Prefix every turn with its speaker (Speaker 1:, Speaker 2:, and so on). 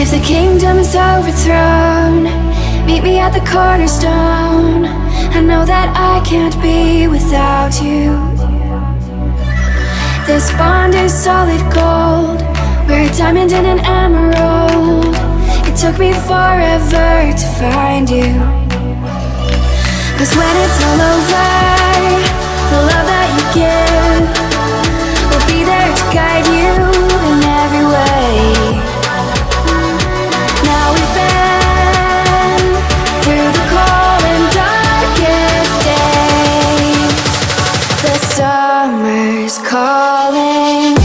Speaker 1: If the kingdom is overthrown, meet me at the cornerstone. I know that I can't be without you. This bond is solid gold. We're a diamond and an emerald. Took me forever to find you. Cause when it's all over, the love that you give will be there to guide you in every way. Now we've been through the cold and darkest days. The summer's calling.